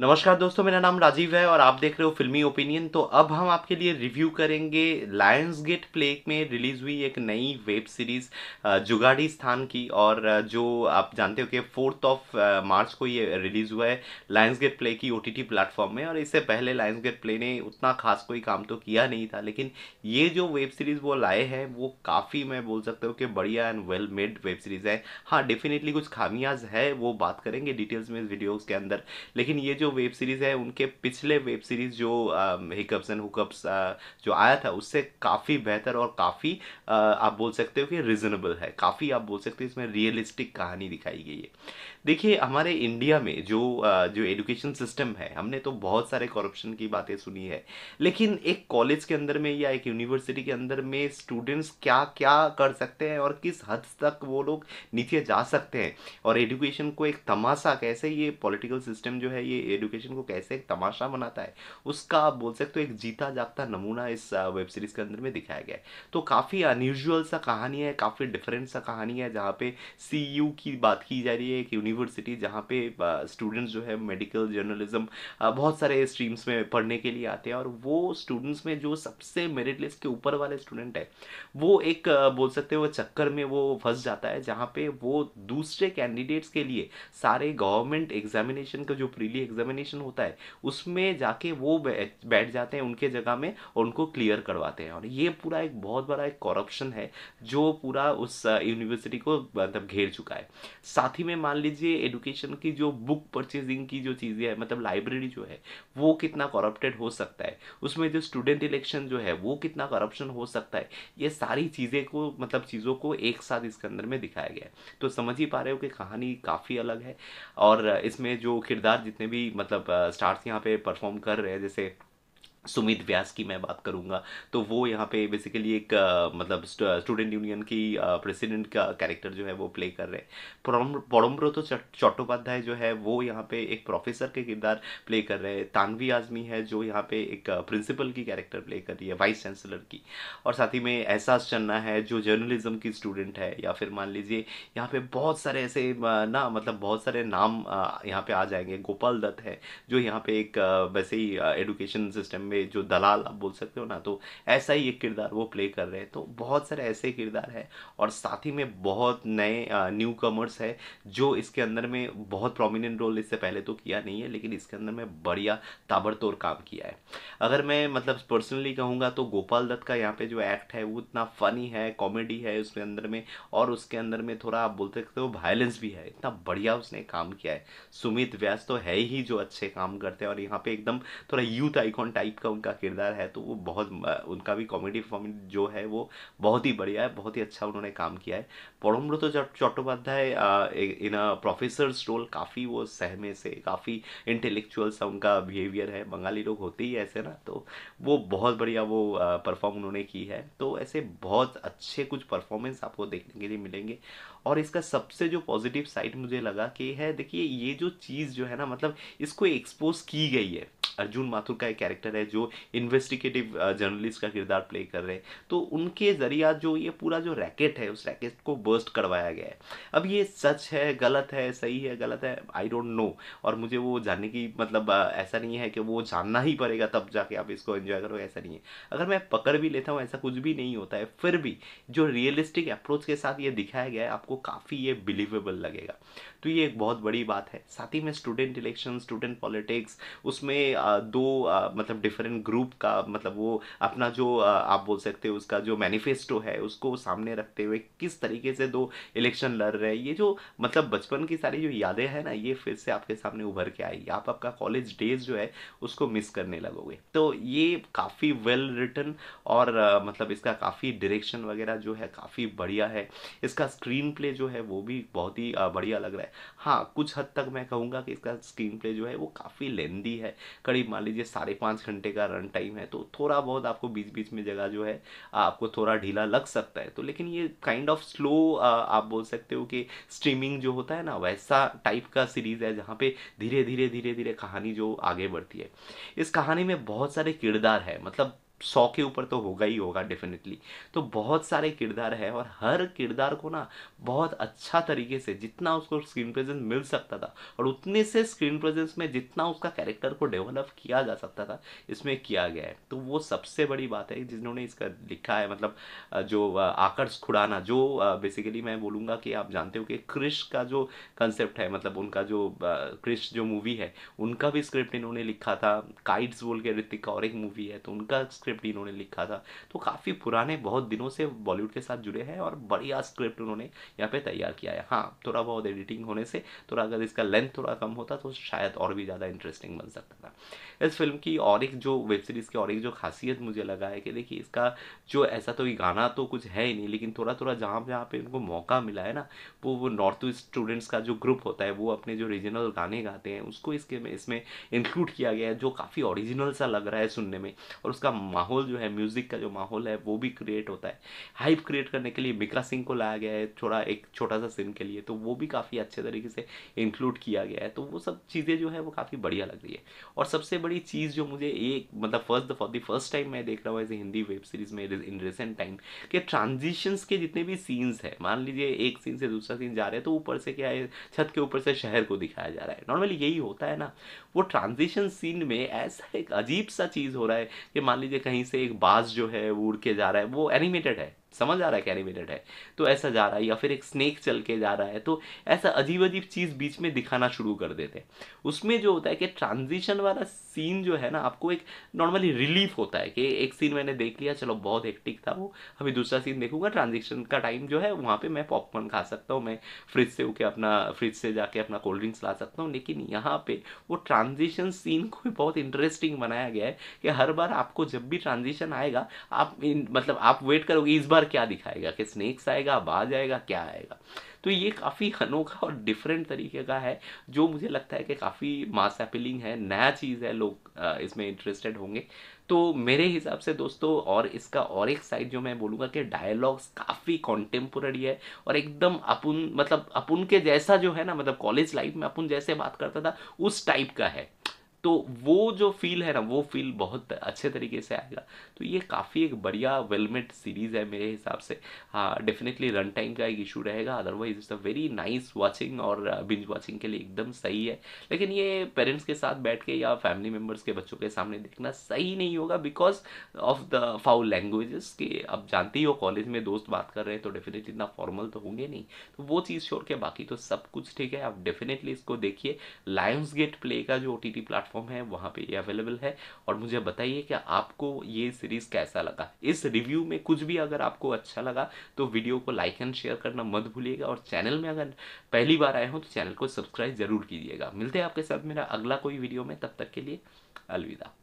नमस्कार दोस्तों, मेरा नाम राजीव है और आप देख रहे हो फिल्मी ओपिनियन। तो अब हम आपके लिए रिव्यू करेंगे लायंस गेट प्ले में रिलीज़ हुई एक नई वेब सीरीज़ जुगाड़ी स्थान की। और जो आप जानते हो कि फोर्थ ऑफ़ मार्च को ये रिलीज़ हुआ है लायंस गेट प्ले की ओ प्लेटफॉर्म में। और इससे पहले लायंस गेट प्ले ने उतना खास कोई काम तो किया नहीं था, लेकिन ये जो वेब सीरीज़ वो लाए हैं, वो काफ़ी मैं बोल सकता हूँ कि बढ़िया and well made web series है। हाँ डेफिनेटली कुछ खामियाज है, वो बात करेंगे डिटेल्स में इस वीडियोज़ के अंदर। लेकिन ये जो वेब सीरीज़ है, उनके पिछले वेब सीरीज़ जो हिकअप्स एंड हुकअप्स जो आया था, उससे काफ़ी बेहतर और काफ़ी आप बोल सकते हो कि रिजनेबल है। काफ़ी आप बोल सकते हो इसमें रियलिस्टिक कहानी दिखाई गई है। देखिए, हमारे इंडिया में जो जो एजुकेशन सिस्टम है, हमने तो बहुत सारे करप्शन की बातें सुनी है। लेकिन एक कॉलेज के अंदर में या एक यूनिवर्सिटी के अंदर में स्टूडेंट्स क्या क्या कर सकते हैं और किस हद तक वो लोग नीचे जा सकते हैं? और एजुकेशन को एक तमाशा कैसे ये पॉलिटिकल सिस्टम जो है, ये एजुकेशन को कैसे एक तमाशा बनाता है, उसका आप बोल सकते हो, एक जीता जागता नमूना इस वेब सीरीज़ के अंदर में दिखाया गया है। तो काफ़ी अनयूजल सा कहानी है, काफ़ी डिफरेंट सा कहानी है, जहाँ पे सीयू की बात की जा रही है, एक यूनिवर्सिटी जहाँ पे स्टूडेंट्स जो है मेडिकल जर्नलिज्म बहुत सारे स्ट्रीम्स में पढ़ने के लिए आते हैं और वो स्टूडेंट्स में जो सबसे मेरिट लिस्ट के ऊपर वाले स्टूडेंट है, वो एक बोल सकते हो, चक्कर में वो फंस जाता है, जहाँ पे वो दूसरे कैंडिडेट्स के लिए सारे गवर्नमेंट एग्जामिनेशन का जो प्रीली एग्जामिनेशन होता है, उसमें जाके वो बैठ जाते हैं उनके जगह में और उनको क्लियर करवाते हैं। और ये पूरा एक बहुत बड़ा एक करप्शन है, जो पूरा उस यूनिवर्सिटी को मतलब घेर चुका है। साथ ही में मान लीजिए एडुकेशन की जो बुक परचेजिंग की जो चीज़ें है मतलब लाइब्रेरी जो है, वो कितना करप्टेड हो सकता है? उसमें जो स्टूडेंट इलेक्शन जो है, वो कितना करप्शन हो सकता है? ये सारी चीज़ें को मतलब चीज़ों को एक साथ इसके अंदर में दिखाया गया है। तो समझ ही पा रहे हो कि कहानी काफ़ी अलग है और इसमें जो किरदार जितने भी मतलब स्टार्स यहाँ पे परफॉर्म कर रहे हैं, जैसे सुमित व्यास की मैं बात करूँगा। तो वो यहाँ पे बेसिकली एक आ, मतलब स्टूडेंट यूनियन की प्रेसिडेंट का कैरेक्टर जो है वो प्ले कर रहे हैं। पड़म्ब्रो चट्टोपाध्याय जो है वो यहाँ पे एक प्रोफेसर के किरदार प्ले कर रहे हैं। तानवी आजमी है जो यहाँ पे एक प्रिंसिपल की कैरेक्टर प्ले कर रही है वाइस चांसलर की। और साथ ही में एहसास चन्ना है जो जर्नलिज्म की स्टूडेंट है। या फिर मान लीजिए यहाँ पे बहुत सारे ऐसे ना मतलब बहुत सारे नाम यहाँ पे आ जाएँगे। गोपाल दत्त है जो यहाँ पे एक वैसे ही एडुकेशन सिस्टम में जो दलाल आप बोल सकते हो ना तो ऐसा ही एक किरदार वो प्ले कर रहे हैं। तो बहुत सारे ऐसे किरदार है और साथ ही में बहुत नए न्यू कमर्स है जो इसके अंदर में बहुत प्रोमिनेंट रोल इससे पहले तो किया नहीं है, लेकिन इसके अंदर में बढ़िया ताबड़तोड़ काम किया है। अगर मैं मतलब पर्सनली कहूँगा तो गोपाल दत्त का यहाँ पे जो एक्ट है वो इतना फनी है कॉमेडी है उसके अंदर में और उसके अंदर में थोड़ा आप बोल सकते हो वायलेंस भी है। इतना बढ़िया उसने काम किया है। सुमित व्यास तो है ही जो अच्छे काम करते हैं और यहाँ पे एकदम थोड़ा यूथ आइकॉन टाइप का उनका किरदार है तो वो बहुत उनका भी कॉमेडी परफॉर्मेंस जो है वो बहुत ही बढ़िया है, बहुत ही अच्छा उन्होंने काम किया है। Parambrata Chattopadhyay in a professor role काफ़ी वो सहमे से, काफ़ी इंटेलेक्चुअल सा उनका बिहेवियर है। बंगाली लोग होते ही ऐसे ना तो वो बहुत बढ़िया वो परफॉर्म उन्होंने की है। तो ऐसे बहुत अच्छे कुछ परफॉर्मेंस आपको देखने के लिए मिलेंगे। और इसका सबसे जो पॉजिटिव साइड मुझे लगा कि है, देखिए ये जो चीज़ जो है ना मतलब इसको एक्सपोज की गई है। अर्जुन माथुर का एक कैरेक्टर है, जो इन्वेस्टिगेटिव जर्नलिस्ट का किरदार प्ले कर रहे हैं। तो उनके ज़रिया जो ये पूरा जो रैकेट है, उस रैकेट को बर्स्ट करवाया गया है। अब ये सच है, गलत है, सही है, गलत है आई डोंट नो और मुझे वो जानने की मतलब ऐसा नहीं है कि वो जानना ही पड़ेगा तब जाके आप इसको एंजॉय करो, ऐसा नहीं है। अगर मैं पकड़ भी लेता हूँ, ऐसा कुछ भी नहीं होता है, फिर भी जो रियलिस्टिक अप्रोच के साथ ये दिखाया गया है, आपको काफ़ी ये बिलीवेबल लगेगा। तो ये एक बहुत बड़ी बात है। साथ ही में स्टूडेंट इलेक्शन स्टूडेंट पॉलिटिक्स उसमें दो मतलब डिफरेंट ग्रुप का मतलब वो अपना जो आप बोल सकते हो, उसका जो मैनिफेस्टो है, उसको सामने रखते हुए किस तरीके से दो इलेक्शन लड़ रहे हैं, ये जो मतलब बचपन की सारी जो यादें हैं ना, ये फिर से आपके सामने उभर के आएगी आप आपका कॉलेज डेज़ जो है, उसको मिस करने लगोगे। तो ये काफ़ी वेल रिटर्न और मतलब इसका काफ़ी डायरेक्शन वगैरह जो है, काफ़ी बढ़िया है। इसका स्क्रीन प्ले जो है, वो भी बहुत ही बढ़िया लग रहा है। हाँ कुछ हद तक मैं कहूँगा कि इसका स्क्रीन प्ले जो है, वो काफ़ी लेंदी है। करीब मान लीजिए साढ़े पाँच घंटे का रन टाइम है तो थोड़ा बहुत आपको बीच बीच में जगह जो है, आपको थोड़ा ढीला लग सकता है। तो लेकिन ये काइंड ऑफ़ स्लो आप बोल सकते हो कि स्ट्रीमिंग जो होता है ना, वैसा टाइप का सीरीज़ है, जहाँ पे धीरे धीरे धीरे धीरे कहानी जो आगे बढ़ती है। इस कहानी में बहुत सारे किरदार है मतलब सौ के ऊपर तो होगा ही होगा डेफिनेटली तो बहुत सारे किरदार है और हर किरदार को ना बहुत अच्छा तरीके से जितना उसको स्क्रीन प्रेजेंस मिल सकता था और उतने से स्क्रीन प्रेजेंस में जितना उसका कैरेक्टर को डेवलप किया जा सकता था, इसमें किया गया है. तो वो सबसे बड़ी बात है जिन्होंने इसका लिखा है मतलब जो आकर्ष खुड़ाना जो बेसिकली मैं बोलूँगा कि आप जानते हो कि क्रिश का जो कंसेप्ट है मतलब उनका जो क्रिश जो मूवी है, उनका भी स्क्रिप्ट इन्होंने लिखा था. काइट्स बोल के ऋतिक और एक मूवी है तो उनका स्क्रिप्ट इन्होंने लिखा था। तो काफ़ी पुराने, बहुत दिनों से बॉलीवुड के साथ जुड़े हैं और बढ़िया स्क्रिप्ट उन्होंने यहाँ पे तैयार किया है। हाँ थोड़ा बहुत एडिटिंग होने से, थोड़ा अगर इसका लेंथ थोड़ा कम होता तो शायद और भी ज़्यादा इंटरेस्टिंग बन सकता था। इस फ़िल्म की और एक जो वेब सीरीज़ की और एक जो खासियत मुझे लगा है कि देखिए, इसका जो ऐसा तो गाना तो कुछ है ही नहीं, लेकिन थोड़ा थोड़ा जहाँ जहाँ पे उनको मौका मिला है ना, वो वो नॉर्थ ईस्ट स्टूडेंट्स का जो ग्रुप होता है, वो अपने जो रीजनल गाने गाते हैं, उसको इसके में, इसमें इंक्लूड किया गया है, जो काफ़ी ओरिजिनल सा लग रहा है सुनने में और उसका माहौल जो है म्यूज़िक का जो माहौल है, वो भी क्रिएट होता है। हाइप क्रिएट करने के लिए मिका सिंह को लाया गया है, थोड़ा एक छोटा सा सीन के लिए तो वो भी काफ़ी अच्छे तरीके से इंक्लूड किया गया है। तो वो सब चीज़ें जो है, वो काफ़ी बढ़िया लग रही है। और सबसे बड़ी चीज़ जो मुझे एक मतलब first for the first time मैं देख रहा हूँ ऐसे हिंदी वेब सीरीज़ में इन रिसेंट टाइम कि ट्रांजिशंस के जितने भी सीन्स है, मान लीजिए एक सीन से दूसरा सीन जा रहे हैं तो ऊपर से क्या है, छत के ऊपर से शहर को दिखाया जा रहा है। नॉर्मली यही होता है ना वो ट्रांजिशन सीन में ऐसा एक अजीब सा चीज़ हो रहा है कि मान लीजिए कहीं से एक बाज जो है वो उड़ के जा रहा है, वो एनिमेटेड है। समझ आ रहा है कि एनिमेटेड है। तो ऐसा जा रहा है या फिर एक स्नेक चल के जा रहा है तो ऐसा अजीब अजीब चीज़ बीच में दिखाना शुरू कर देते हैं। उसमें जो होता है कि ट्रांजिशन वाला सीन जो है ना, आपको एक नॉर्मली रिलीफ होता है कि एक सीन मैंने देख लिया, चलो बहुत हेक्टिक था वो, अभी दूसरा सीन देखूँगा ट्रांजिशन का टाइम जो है वहाँ पर मैं पॉपकॉर्न खा सकता हूँ, मैं फ्रिज से होके अपना फ्रिज से जाके अपना कोल्ड ड्रिंक्स ला सकता हूँ, लेकिन यहाँ पे वो ट्रांजिशन सीन को भी बहुत इंटरेस्टिंग बनाया गया है कि हर बार आपको जब भी ट्रांजिशन आएगा, आप मतलब आप वेट करोगे, इस बार क्या दिखाएगा? कि स्नेक्स आएगा, बाज आएगा, क्या आएगा? तो ये काफ़ी अनोखा और डिफरेंट तरीके का है, जो मुझे लगता है कि काफ़ी मास अपीलिंग है, नया चीज़ है, लोग इसमें इंटरेस्टेड होंगे। तो मेरे हिसाब से दोस्तों, और इसका और एक साइड जो मैं बोलूँगा कि डायलॉग्स काफ़ी कॉन्टेम्पोररी है, और एकदम अपुन मतलब अपुन के जैसा जो है ना मतलब कॉलेज लाइफ में अपुन जैसे बात करता था, उस टाइप का है। तो वो जो फील है ना, वो फील बहुत अच्छे तरीके से आएगा। तो ये काफ़ी एक बढ़िया वेलमेड सीरीज़ है मेरे हिसाब से। हाँ डेफिनेटली रन टाइम का एक इशू रहेगा otherwise it's a very nice watching और बिंज वॉचिंग के लिए एकदम सही है। लेकिन ये पेरेंट्स के साथ बैठ के या फैमिली मेंबर्स के बच्चों के सामने देखना सही नहीं होगा because of the foul languages कि, अब जानते ही हो कॉलेज में दोस्त बात कर रहे हैं तो डेफिनेटली इतना फॉर्मल तो होंगे नहीं। तो वो चीज़ छोड़ के बाकी तो सब कुछ ठीक है। आप डेफिनेटली इसको देखिए। लायंस गेट प्ले का जो ओ टी प्लेटफॉर्म है, वहाँ पे ये अवेलेबल है। और मुझे बताइए कि आपको ये सीरीज़ कैसा लगा? इस रिव्यू में कुछ भी अगर आपको अच्छा लगा तो वीडियो को लाइक एंड शेयर करना मत भूलिएगा। और चैनल में अगर पहली बार आए हो तो चैनल को सब्सक्राइब ज़रूर कीजिएगा। मिलते हैं आपके साथ मेरा अगला कोई वीडियो में, तब तक के लिए अलविदा।